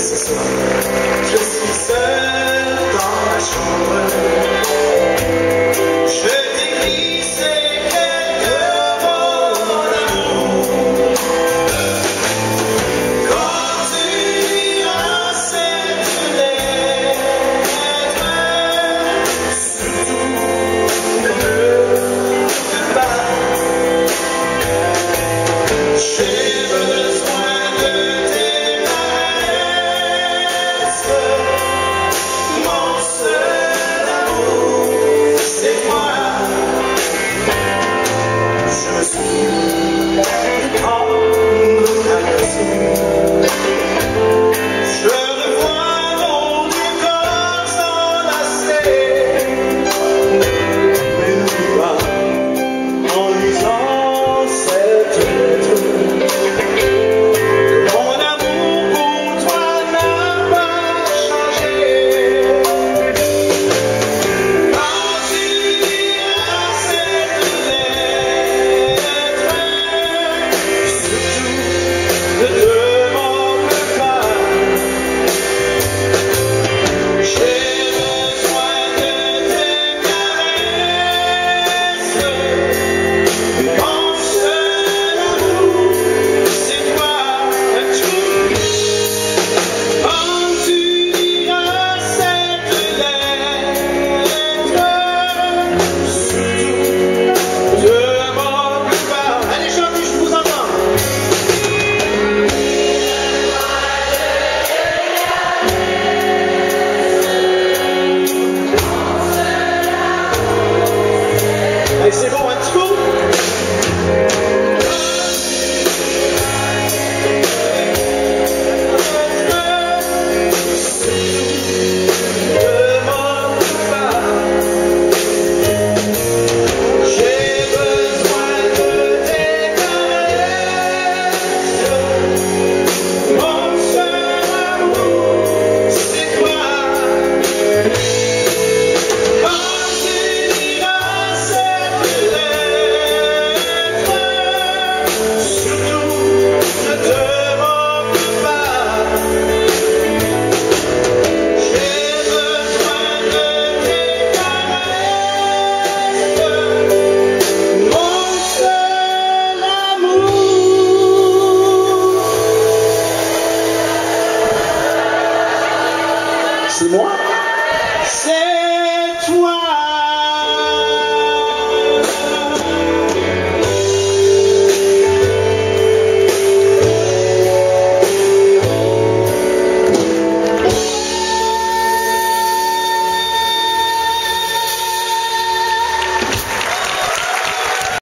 ce soir. Je suis seul dans ma chambre. Esse six mois.